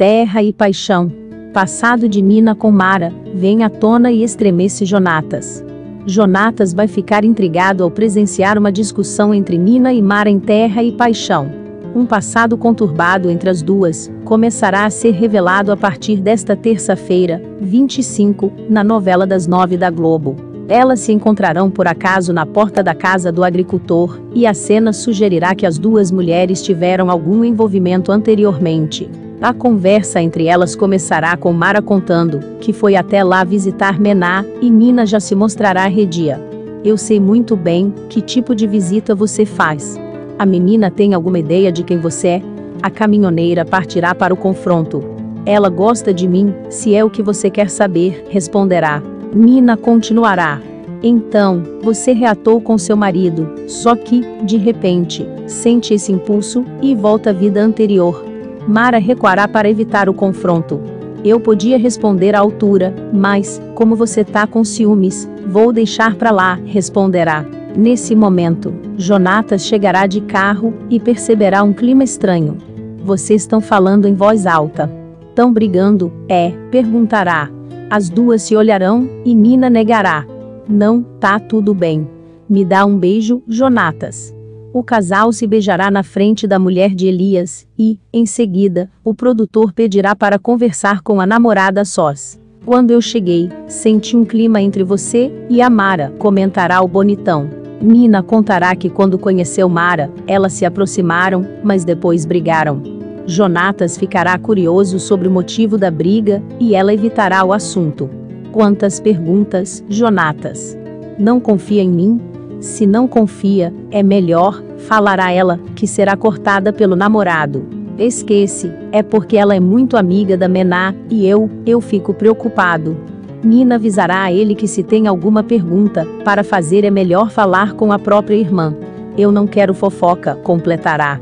Terra e paixão. Passado de Nina com Mara, vem à tona e estremece Jonatas. Jonatas vai ficar intrigado ao presenciar uma discussão entre Nina e Mara em Terra e Paixão. Um passado conturbado entre as duas começará a ser revelado a partir desta terça-feira, 25, na novela das nove da Globo. Elas se encontrarão por acaso na porta da casa do agricultor, e a cena sugerirá que as duas mulheres tiveram algum envolvimento anteriormente. A conversa entre elas começará com Mara contando que foi até lá visitar Mená, e Nina já se mostrará redia. Eu sei muito bem que tipo de visita você faz. A menina tem alguma ideia de quem você é? A caminhoneira partirá para o confronto. Ela gosta de mim, se é o que você quer saber, responderá. Nina continuará. Então, você reatou com seu marido, só que, de repente, sente esse impulso e volta à vida anterior. Mara recuará para evitar o confronto. Eu podia responder à altura, mas, como você tá com ciúmes, vou deixar para lá, responderá. Nesse momento, Jonatas chegará de carro e perceberá um clima estranho. Vocês estão falando em voz alta. Tão brigando, é, perguntará. As duas se olharão, e Nina negará. Não, tá tudo bem. Me dá um beijo, Jonatas. O casal se beijará na frente da mulher de Elias, e, em seguida, o produtor pedirá para conversar com a namorada sós. Quando eu cheguei, senti um clima entre você e a Mara, comentará o bonitão. Nina contará que quando conheceu Mara, elas se aproximaram, mas depois brigaram. Jonatas ficará curioso sobre o motivo da briga e ela evitará o assunto. Quantas perguntas, Jonatas? Não confia em mim? Se não confia, é melhor, falará ela, que será cortada pelo namorado. Esquece, é porque ela é muito amiga da Mená, e eu, eu fico preocupado. Nina avisará a ele que se tem alguma pergunta, para fazer é melhor falar com a própria irmã. Eu não quero fofoca, completará.